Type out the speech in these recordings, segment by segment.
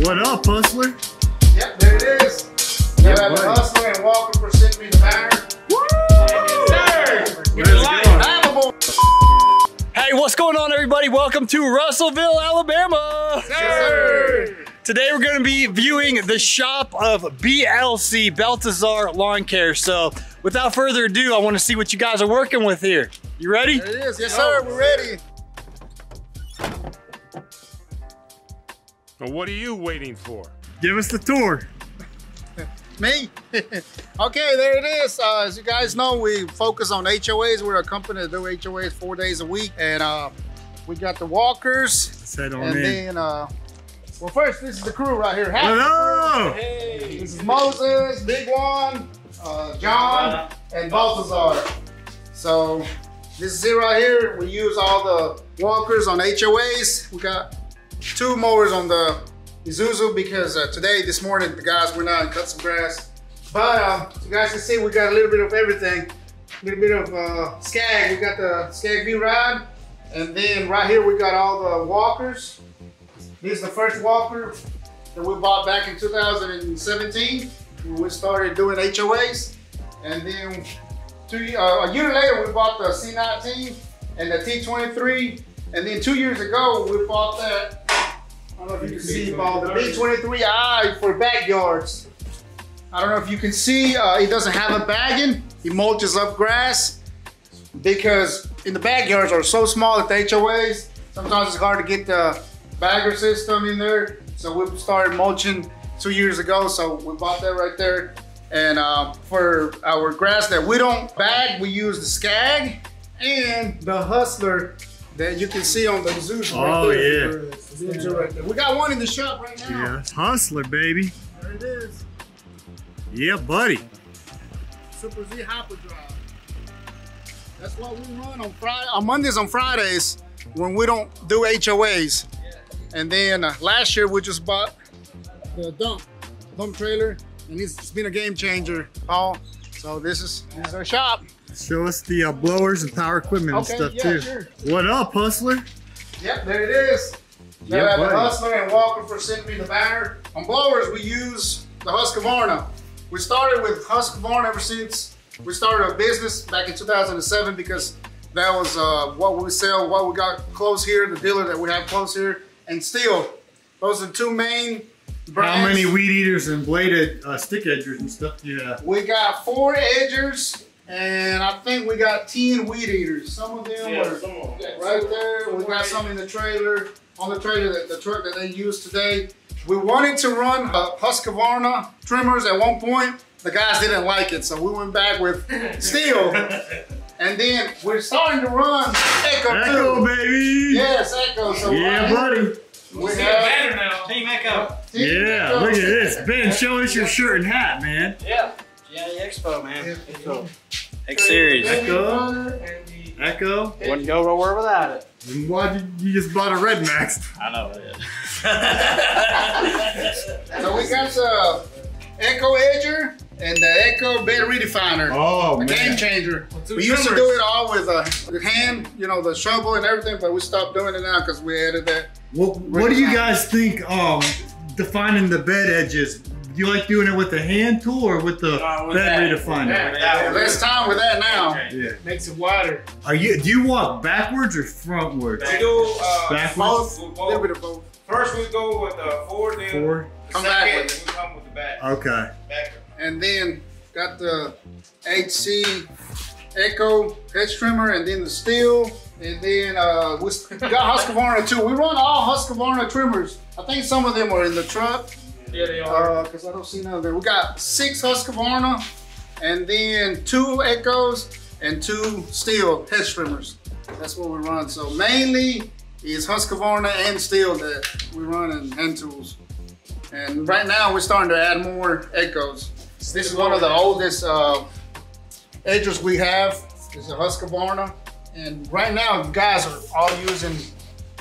What up, Hustler? Yep, there it is. You have a hustler and welcome for sending me the banner. Hey, what's going on, everybody? Welcome to Russellville, Alabama. Sir. Today we're going to be viewing the shop of BLC Baltazar Lawn Care. So, without further ado, I want to see what you guys are working with here. You ready? There it is. Yes, sir. We're ready. Well, what are you waiting for? Give us the tour. Me? okay, there it is. Uh, as you guys know, we focus on HOAs. We're a company that do HOAs four days a week. And uh, we got the walkers. Let's head on And in. then, uh, well, first, this is the crew right here. What Half up? This is Moses, Big One, uh, John, and Baltazar. So this is it right here. We use all the walkers on HOAs. We got two mowers on the Isuzu because uh, today, this morning, the guys went out and cut some grass. But um, you guys can see we got a little bit of everything. A little bit of uh, Skag. We got the Skag V Ride. And then right here we got all the walkers. This is the first walker that we bought back in 2017 when we started doing HOAs. And then two, uh, a year later, we bought the C19 and the T23. And then two years ago, we bought that, I don't know if you can see, Paul, the B23i for backyards. I don't know if you can see, uh, it doesn't have a bagging. He mulches up grass because in the backyards are so small at the HOAs, sometimes it's hard to get the bagger system in there. So we started mulching two years ago. So we bought that right there. And um, for our grass that we don't bag, we use the Skag and the Hustler that you can see on the Zeus right Oh, there. yeah. Zeus right there. We got one in the shop right now. Yeah, Hustler, baby. There it is. Yeah, buddy. Super Z HyperDrive. That's what we run on Friday, on Mondays on Fridays when we don't do HOAs. And then uh, last year we just bought the dump, dump trailer, and it's, it's been a game changer, Paul. So this is this is our shop. Show us the uh, blowers and power equipment and stuff yeah, too. sure. What up, Hustler? Yep, there it is. Yeah, Yeah, buddy. Hustler and Walker for sending me the banner. On blowers, we use the Husqvarna. We started with Husqvarna ever since we started a business back in 2007 because that was uh, what we sell, what we got close here, the dealer that we have close here, and still, those are the two main brands. How many weed eaters and bladed uh, stick edgers and stuff Yeah. We got four edgers, and I think we got 10 weed eaters. Some of them are right there. We got some in the trailer, on the trailer, that the truck that they used today. We wanted to run uh, Husqvarna trimmers at one point. The guys didn't like it, so we went back with Stihl. and then we're starting to run Echo, Echo, too. baby. Yes, Echo. So Yeah, right buddy. here We have Team Echo. Yeah, look at this. Ben, show us your shirt and hat, man. Yeah. Yeah, the Expo, man. Expo. X Series. Echo. Echo. Wouldn't go nowhere without it. And why did you just bought a RedMax? I know it So we got the Echo Edger and the Echo Bed Redefiner. Oh, a game man. changer. We used to do it all with a with hand, you know, the shovel and everything, but we stopped doing it now because we added that. What, what do you guys think um, defining the bed edges? Do you like doing it with the hand tool or with the Uh, with bed that. redefiner? Yeah. Less time with that now. Yeah. Makes it wider. Are you? Do you walk backwards or frontwards? We do uh, Backwards. Both, we a little bit of both. First, we go with the forward, then Four. the Come second, backwards. then we come with the back. Okay. back. And then got the HC Echo hedge trimmer and then the Stihl. And then uh, we got Husqvarna too. We run all Husqvarna trimmers. I think some of them are in the truck. Yeah, they are. because I don't see none of them. We got six Husqvarna, and then two Echoes and two Stihl head trimmers. That's what we run. So mainly is Husqvarna and Stihl that we run in hand tools. And right now we're starting to add more Echoes. This is one of the oldest uh, we have. It's a Husqvarna. And right now guys are all using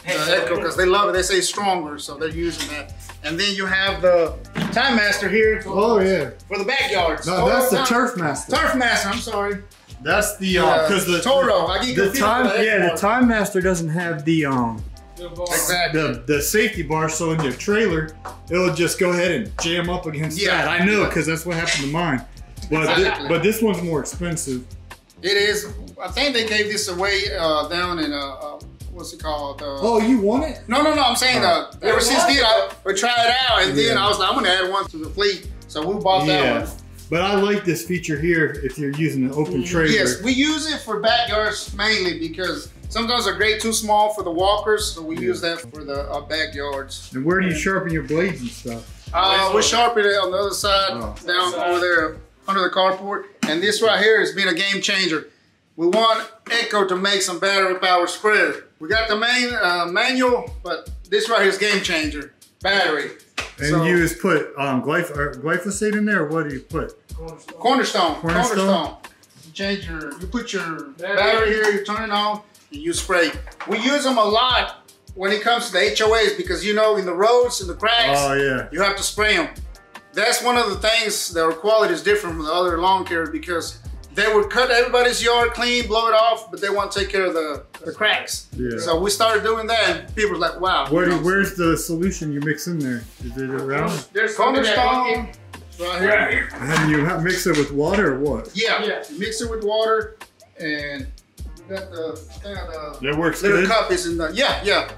the Echo because they love it. They say stronger, so they're using that. And then you have the Time Master here Oh yeah. for the backyards. No, that's the Toro- Turf Master. Turf Master. I'm sorry. That's the uh, because the Toro. I get the time with yeah the Time Master doesn't have the um Exactly. the the safety bar, so in your trailer, it'll just go ahead and jam up against Yeah. that. I know because that's what happened to mine. But thi- Exactly. but this one's more expensive. It is. I think they gave this away uh, down in uh, uh what's it called? Uh, Oh, you want it? No, no, no. I'm saying uh, ever since then I we tried it out, and then I was like, I'm gonna add one to the fleet. So we bought that Yeah. one. But I like this feature here if you're using an open trailer. Yes, we use it for backyards mainly because sometimes they're great too small for the walkers, so we use that for the uh, backyards. And where do you sharpen your blades and stuff? Uh, we sharpen it on the other side, Oh. down over there under the carport. And this right here has been a game changer. We want Echo to make some battery power spreader. We got the main uh, manual, but this right here is game changer. Battery. And So- you just put um, glyph- glyphosate in there, or what do you put? Cornerstone. Cornerstone? Cornerstone. You change your, you put your battery here, you turn it on, and you spray. We use them a lot when it comes to the HOAs because you know in the roads, in the cracks, Oh yeah. you have to spray them. That's one of the things their quality is different from the other lawn care because they would cut everybody's yard clean, blow it off, but they want to take care of the, the cracks. Yeah. So we started doing that, and people were like, "Wow." Where you know. where's the solution you mix in there? Is it around? There's some in that Cornerstone bucket. right here. And you ha- mix it with water or what? Yeah. Yeah. You mix it with water, and you got the, thing of the That works little good. cup is in the yeah yeah.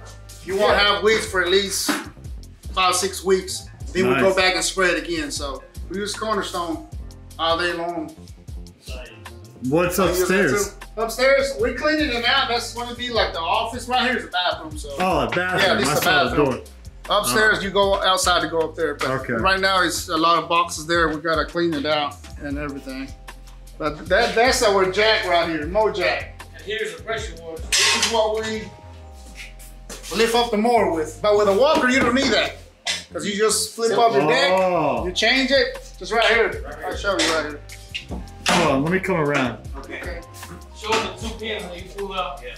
You won't have weeds for at least five six weeks. Then we go back and spray it again. So we use Cornerstone all day long. What's I use that upstairs? Upstairs, we're cleaning it out. That's going to be like the office. Right here is the bathroom. So Oh, a bathroom. Yeah, this is the bathroom. door. upstairs, uh-huh. you go outside to go up there. But Okay. right now, it's a lot of boxes there. We gotta clean it out and everything. But that that's our jack right here, Mo Jack. And here's the pressure washer. This is what we lift up the mower with. But with a walker, you don't need that. Because you just flip up your deck, Oh, you change it, just right here. I'll show you right here. Hold on. Let me come around. Okay. Okay. Show the two pins when you pull out. Yeah.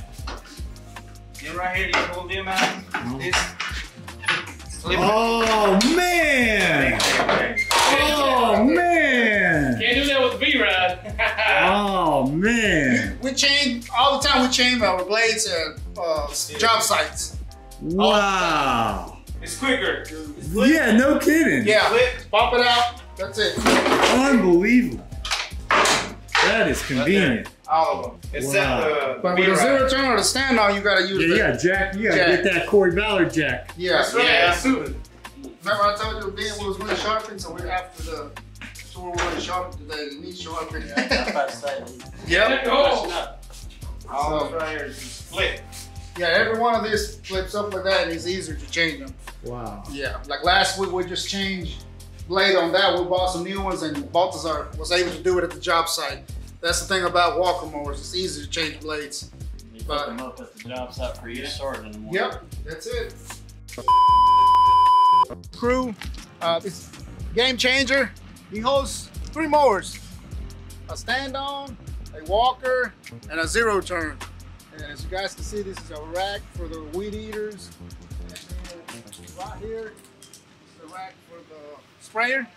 Then right here, you pull them out. This. Slip it. Oh man! Oh man! Can't do that with the V-Ride. Oh man! We change all the time. We change our blades at uh, job sites. Wow! it's quicker. Yeah, no kidding. Yeah, Flip. pop it out. That's it. Unbelievable. That is convenient. All of them. Except Wow. the But with a V-Ride. zero turn or the stand on, you gotta use Yeah, the yeah, Jack. You gotta Jack. get that Corey Ballard Jack. yeah. That's right. yeah. That's suited. Remember I told you then we was going sharpen, so we're after the tour we're going sharpen today. The knee sharpen. Let go. So- All this right here is split. yeah, every one of these flips up like that, and it's easier to change them. Wow. Yeah, like last week we just changed blade on that. We bought some new ones, and Baltazar was able to do it at the job site. That's the thing about walker mowers; it's easy to change blades. You put them up at the job site for you to start in the morning. Yep, that's it. Crew, uh, it's game changer. He holds three mowers: a stand-on, a walker, and a zero turn. And as you guys can see, this is a rack for the weed eaters. And right here, the rack for the sprayer.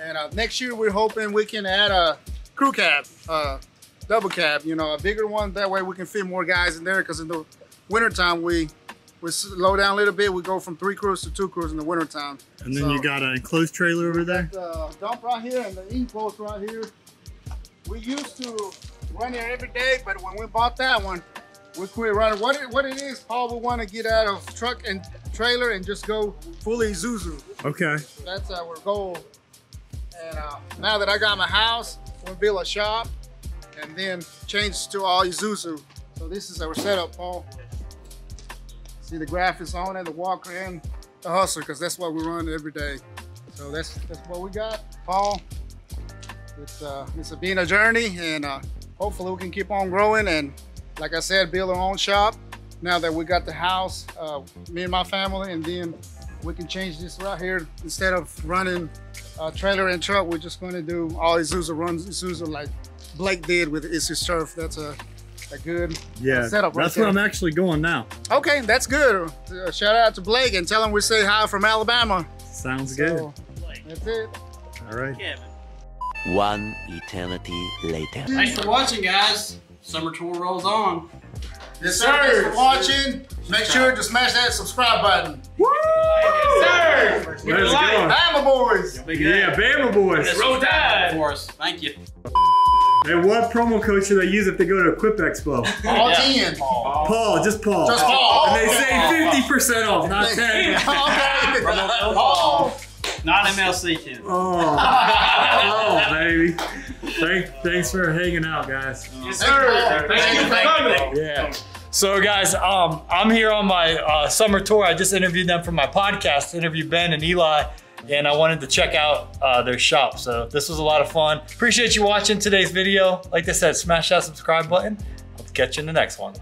And uh, next year, we're hoping we can add a crew cab, uh, double cab, you know, a bigger one. That way we can fit more guys in there because in the wintertime, we we slow down a little bit. We go from three crews to two crews in the wintertime. And then So- you got an enclosed trailer over there. The dump right here and the e-post right here. We used to run here every day, but when we bought that one, we quit running. What it, what it is, Paul, we want to get out of truck and trailer and just go fully Zuzu. Okay. That's our goal. And uh, now that I got my house, build a shop and then change to all Isuzu. So this is our setup, Paul. See the graphics on and the walker and the hustler, because that's what we run every day. So that's that's what we got, Paul. It's uh, it's been a journey, and uh, hopefully we can keep on growing. And like I said, build our own shop. Now that we got the house, uh, me and my family, and then we can change this right here. Instead of running uh, trailer and truck, we're just going to do all Isuzu runs Isuzu like Blake did with Isuzu Surf. That's a, a good Yeah. setup right That's there. where I'm actually going now. Okay, that's good. Uh, shout out to Blake and tell him we say hi from Alabama. Sounds good. So, that's it. All right. One eternity later. Thanks for watching, guys. Summer tour rolls on. Yes, sir. sir. Thanks for watching. Make sure to smash that subscribe button. Yes, sir. Let's go. Bama boys. Yeah, Bama boys. Roll Tide. for us. Thank you. And what promo code should I use if they go to Equip Expo? All Yeah. 10. Paul, just Paul. Just Paul. And they say 50% off, not 10. okay. Oh, not MLC kid. Oh, oh, baby. Thank, thanks for hanging out, guys. Yes, sir. Thank you for coming. Yeah. So guys, um, I'm here on my uh, summer tour. I just interviewed them for my podcast, interviewed Ben and Eli, and I wanted to check out uh, their shop. So this was a lot of fun. Appreciate you watching today's video. Like I said, smash that subscribe button. I'll catch you in the next one.